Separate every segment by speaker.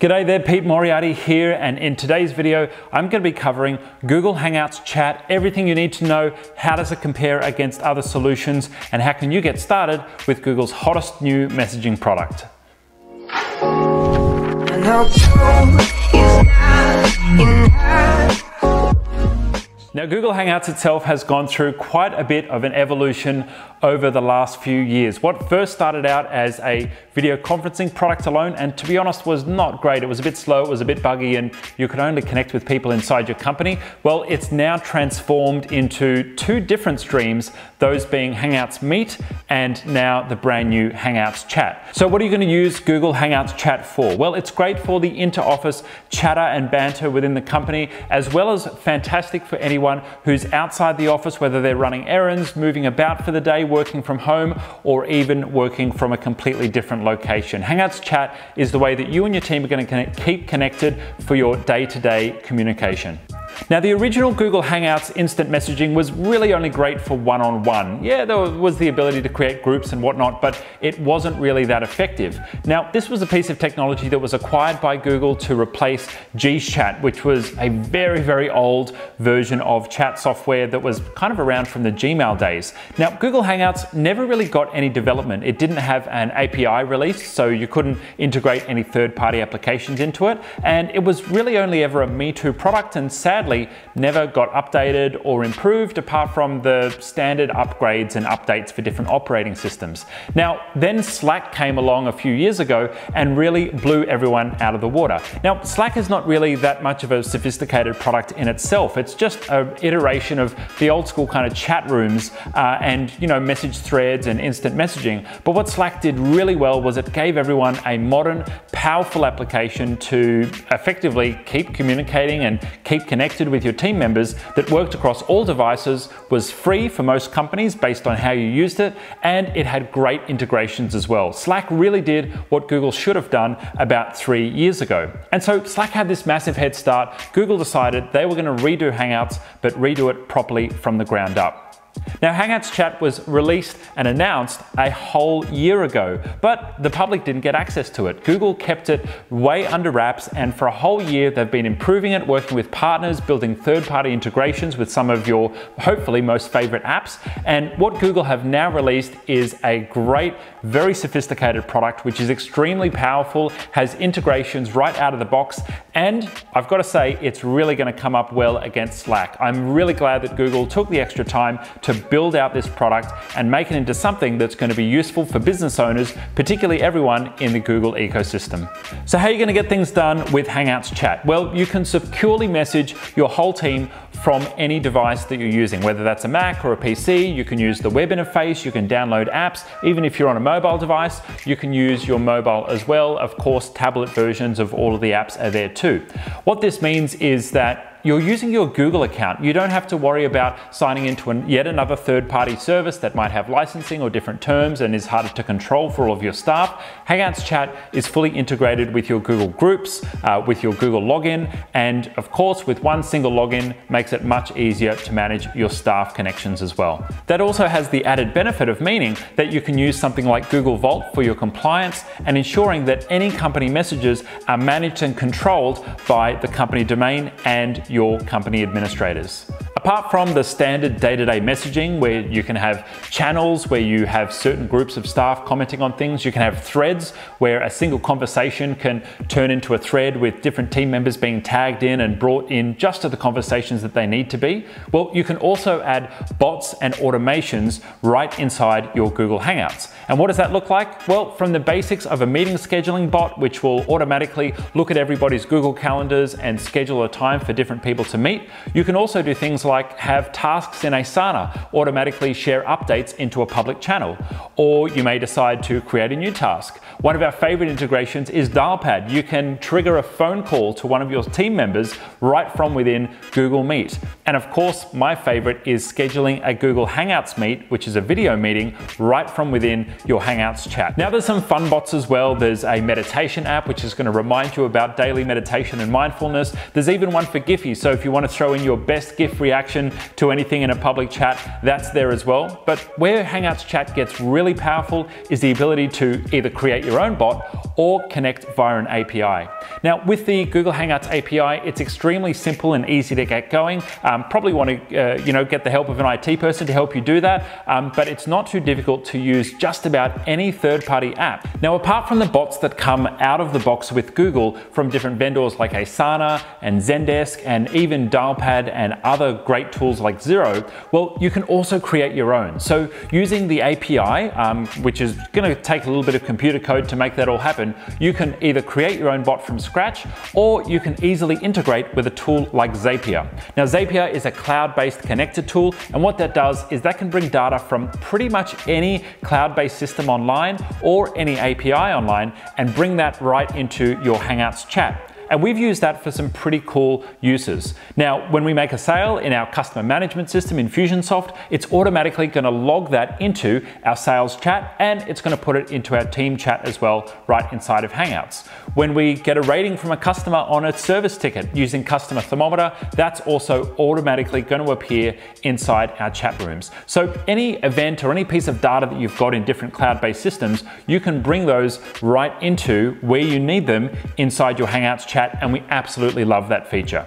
Speaker 1: G'day there, Pete Moriarty here, and in today's video, I'm going to be covering Google Hangouts Chat, everything you need to know, how does it compare against other solutions, and how can you get started with Google's hottest new messaging product. Now, Google Hangouts itself has gone through quite a bit of an evolution over the last few years. What first started out as a video conferencing product alone, and to be honest, was not great. It was a bit slow, it was a bit buggy, and you could only connect with people inside your company. Well, it's now transformed into two different streams, those being Hangouts Meet and now the brand new Hangouts Chat. So, what are you going to use Google Hangouts Chat for? Well, it's great for the inter office chatter and banter within the company, as well as fantastic for anyone who's outside the office, whether they're running errands, moving about for the day, working from home, or even working from a completely different location. Hangouts Chat is the way that you and your team are going to keep connected for your day to day communication. Now, the original Google Hangouts instant messaging was really only great for one on one. Yeah, there was the ability to create groups and whatnot, but it wasn't really that effective. Now, this was a piece of technology that was acquired by Google to replace Gchat, which was a very, very old version of chat software that was kind of around from the Gmail days. Now, Google Hangouts never really got any development. It didn't have an API release, so you couldn't integrate any third party applications into it, and it was really only ever a Me Too product, and sadly, sadly never got updated or improved apart from the standard upgrades and updates for different operating systems. Now, then Slack came along a few years ago and really blew everyone out of the water. Now, Slack is not really that much of a sophisticated product in itself. It's just an iteration of the old school kind of chat rooms uh, and, you know, message threads and instant messaging. But what Slack did really well was it gave everyone a modern, powerful application to effectively keep communicating and keep connected connected with your team members that worked across all devices, was free for most companies based on how you used it, and it had great integrations as well. Slack really did what Google should have done about three years ago. And so Slack had this massive head start. Google decided they were going to redo Hangouts, but redo it properly from the ground up. Now, Hangouts Chat was released and announced a whole year ago, but the public didn't get access to it. Google kept it way under wraps, and for a whole year, they've been improving it, working with partners, building third party integrations with some of your hopefully most favorite apps. And what Google have now released is a great, very sophisticated product, which is extremely powerful, has integrations right out of the box, and I've got to say, it's really going to come up well against Slack. I'm really glad that Google took the extra time to build out this product and make it into something that's going to be useful for business owners, particularly everyone in the Google ecosystem. So how are you going to get things done with Hangouts Chat? Well, you can securely message your whole team from any device that you're using, whether that's a Mac or a PC, you can use the web interface, you can download apps, even if you're on a mobile device, you can use your mobile as well. Of course, tablet versions of all of the apps are there too. What this means is that you're using your Google account. You don't have to worry about signing into an, yet another third party service that might have licensing or different terms and is harder to control for all of your staff. Hangouts Chat is fully integrated with your Google Groups, uh, with your Google login, and of course, with one single login, makes it much easier to manage your staff connections as well. That also has the added benefit of meaning that you can use something like Google Vault for your compliance and ensuring that any company messages are managed and controlled by the company domain and your company administrators. Apart from the standard day-to-day messaging where you can have channels where you have certain groups of staff commenting on things, you can have threads where a single conversation can turn into a thread with different team members being tagged in and brought in just to the conversations that they need to be. Well, you can also add bots and automations right inside your Google Hangouts. And what does that look like? Well, from the basics of a meeting scheduling bot, which will automatically look at everybody's Google calendars and schedule a time for different people to meet, you can also do things like like have tasks in Asana automatically share updates into a public channel. Or you may decide to create a new task. One of our favorite integrations is Dialpad. You can trigger a phone call to one of your team members right from within Google Meet. And of course, my favorite is scheduling a Google Hangouts meet, which is a video meeting right from within your Hangouts chat. Now there's some fun bots as well. There's a meditation app, which is gonna remind you about daily meditation and mindfulness. There's even one for Giphy. So if you wanna throw in your best GIF reaction reaction to anything in a public chat, that's there as well. But where Hangouts chat gets really powerful is the ability to either create your own bot or connect via an API. Now, with the Google Hangouts API, it's extremely simple and easy to get going. Um, probably want to, uh, you know, get the help of an IT person to help you do that, um, but it's not too difficult to use just about any third-party app. Now, apart from the bots that come out of the box with Google from different vendors like Asana and Zendesk and even Dialpad and other great tools like Xero, well, you can also create your own. So using the API, um, which is going to take a little bit of computer code to make that all happen, you can either create your own bot from scratch or you can easily integrate with a tool like Zapier. Now, Zapier is a cloud-based connector tool, and what that does is that can bring data from pretty much any cloud-based system online or any API online and bring that right into your Hangouts chat. And we've used that for some pretty cool uses. Now, when we make a sale in our customer management system Infusionsoft, it's automatically gonna log that into our sales chat and it's gonna put it into our team chat as well, right inside of Hangouts. When we get a rating from a customer on a service ticket using Customer Thermometer, that's also automatically gonna appear inside our chat rooms. So any event or any piece of data that you've got in different cloud-based systems, you can bring those right into where you need them inside your Hangouts chat chat, and we absolutely love that feature.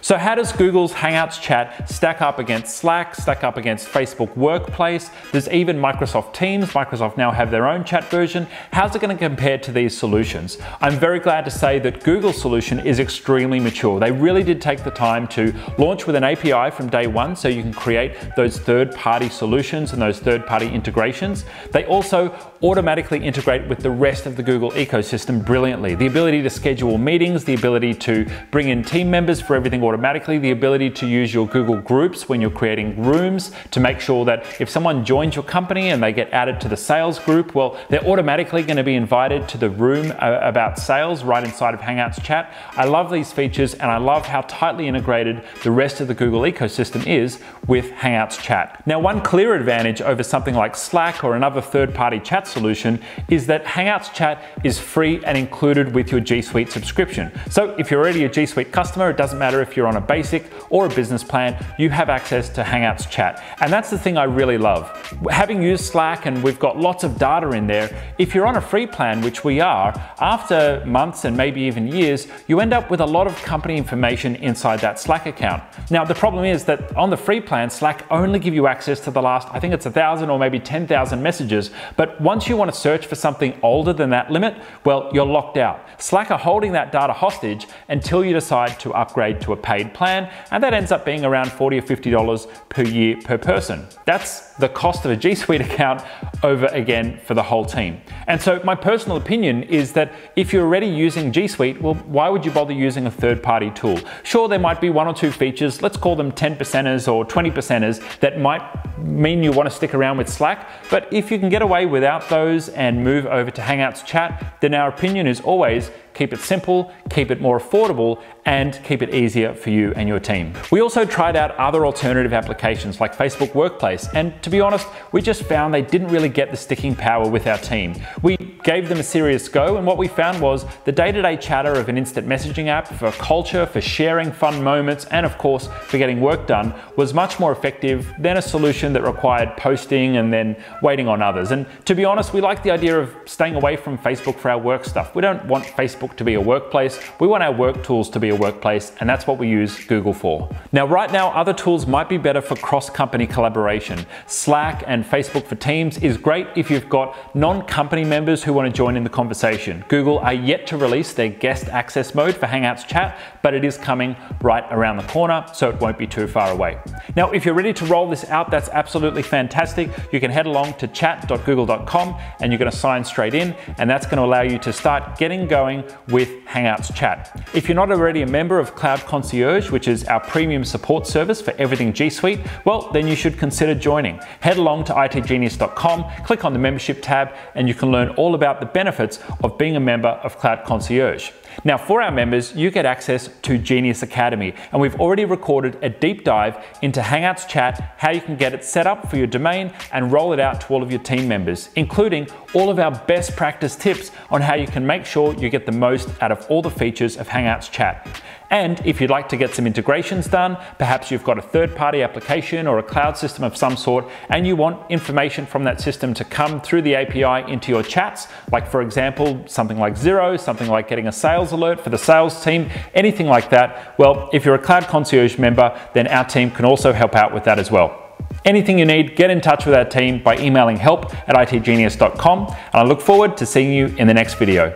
Speaker 1: So how does Google's Hangouts chat stack up against Slack, stack up against Facebook Workplace? There's even Microsoft Teams. Microsoft now have their own chat version. How's it going to compare to these solutions? I'm very glad to say that Google's solution is extremely mature. They really did take the time to launch with an API from day one so you can create those third-party solutions and those third-party integrations. They also automatically integrate with the rest of the Google ecosystem brilliantly. The ability to schedule meetings, the ability to bring in team members for everything automatically, the ability to use your Google Groups when you're creating rooms to make sure that if someone joins your company and they get added to the sales group, well, they're automatically going to be invited to the room uh, about sales right inside of Hangouts chat. I love these features and I love how tightly integrated the rest of the Google ecosystem is with Hangouts chat. Now, one clear advantage over something like Slack or another third-party chat solution is that Hangouts chat is free and included with your G Suite subscription. So if you're already a G Suite customer, it doesn't matter if you're on a basic or a business plan, you have access to Hangouts chat. And that's the thing I really love. Having used Slack and we've got lots of data in there, if you're on a free plan, which we are, after months and maybe even years, you end up with a lot of company information inside that Slack account. Now, the problem is that on the free plan, Slack only give you access to the last, I think it's a thousand or maybe 10,000 messages. But once you want to search for something older than that limit, well, you're locked out. Slack are holding that data hostage until you decide to upgrade to a paid plan, and that ends up being around 40 or $50 per year per person. That's the cost of a G Suite account over again for the whole team. And so my personal opinion is that if you're already using G Suite, well, why would you bother using a third party tool? Sure, there might be one or two features, let's call them 10 percenters or 20 percenters that might mean you want to stick around with Slack, but if you can get away without those and move over to Hangouts chat, then our opinion is always keep it simple, keep it more affordable, and keep it easier for you and your team. We also tried out other alternative applications like Facebook Workplace, and to be honest, we just found they didn't really get the sticking power with our team. We gave them a serious go, and what we found was the day-to-day chatter of an instant messaging app for culture, for sharing fun moments, and of course, for getting work done was much more effective than a solution that required posting and then waiting on others. And to be honest, we like the idea of staying away from Facebook for our work stuff. We don't want Facebook to be a workplace. We want our work tools to be a workplace, and that's what we use Google for. Now, right now, other tools might be better for cross-company collaboration. Slack and Facebook for Teams is great if you've got non-company members who want to join in the conversation. Google are yet to release their guest access mode for Hangouts chat, but it is coming right around the corner, so it won't be too far away. Now, if you're ready to roll this out, that's absolutely fantastic. You can head along to chat.google.com and you're going to sign straight in, and that's going to allow you to start getting going with Hangouts Chat. If you're not already a member of Cloud Concierge, which is our premium support service for everything G Suite, well, then you should consider joining. Head along to itgenius.com, click on the membership tab, and you can learn all about the benefits of being a member of Cloud Concierge. Now, for our members, you get access to Genius Academy, and we've already recorded a deep dive into Hangouts Chat, how you can get it set up for your domain and roll it out to all of your team members, including all of our best practice tips on how you can make sure you get the most out of all the features of Hangouts Chat. And if you'd like to get some integrations done, perhaps you've got a third party application or a cloud system of some sort, and you want information from that system to come through the API into your chats, like for example, something like Xero, something like getting a sales alert for the sales team, anything like that. Well, if you're a Cloud Concierge member, then our team can also help out with that as well. Anything you need, get in touch with our team by emailing help at itgenius.com, and I look forward to seeing you in the next video.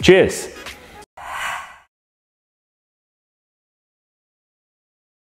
Speaker 1: Cheers!